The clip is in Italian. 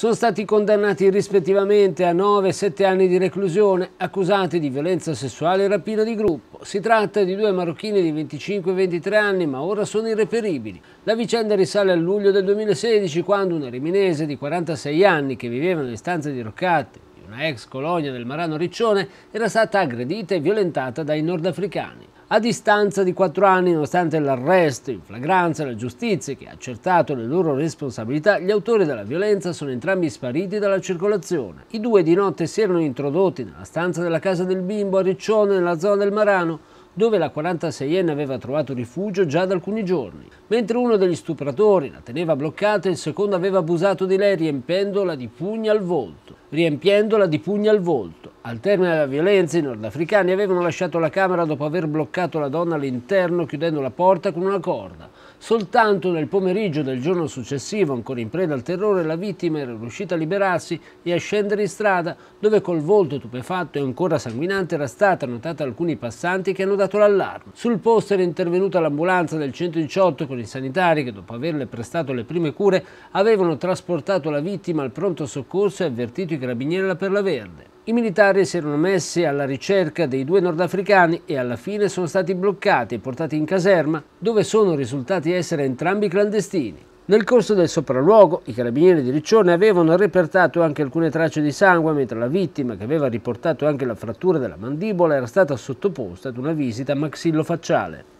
sono stati condannati rispettivamente a 9 e 7 anni di reclusione, accusati di violenza sessuale e rapina di gruppo. Si tratta di due marocchini di 25 e 23 anni, ma ora sono irreperibili. La vicenda risale a luglio del 2016, quando una riminese di 46 anni che viveva nelle stanze di Roccate, di una ex colonia del Marano Riccione, era stata aggredita e violentata dai nordafricani. A distanza di quattro anni, nonostante l'arresto in flagranza della giustizia che ha accertato le loro responsabilità, gli autori della violenza sono entrambi spariti dalla circolazione. I due di notte si erano introdotti nella stanza della casa del bimbo a Riccione, nella zona del Marano, dove la 46enne aveva trovato rifugio già da alcuni giorni. Mentre uno degli stupratori la teneva bloccata, il secondo aveva abusato di lei riempiendola di pugni al volto. Riempiendola di pugni al volto. Al termine della violenza i nordafricani avevano lasciato la camera dopo aver bloccato la donna all'interno chiudendo la porta con una corda. Soltanto nel pomeriggio del giorno successivo, ancora in preda al terrore, la vittima era riuscita a liberarsi e a scendere in strada, dove col volto tupefatto e ancora sanguinante era stata notata alcuni passanti che hanno dato l'allarme. Sul posto era intervenuta l'ambulanza del 118 con i sanitari che, dopo averle prestato le prime cure, avevano trasportato la vittima al pronto soccorso e avvertito i carabinieri alla Perla Verde. I militari si erano messi alla ricerca dei due nordafricani e alla fine sono stati bloccati e portati in caserma, dove sono risultati essere entrambi clandestini. Nel corso del sopralluogo, i carabinieri di Riccione avevano repertato anche alcune tracce di sangue, mentre la vittima, che aveva riportato anche la frattura della mandibola, era stata sottoposta ad una visita maxillofacciale.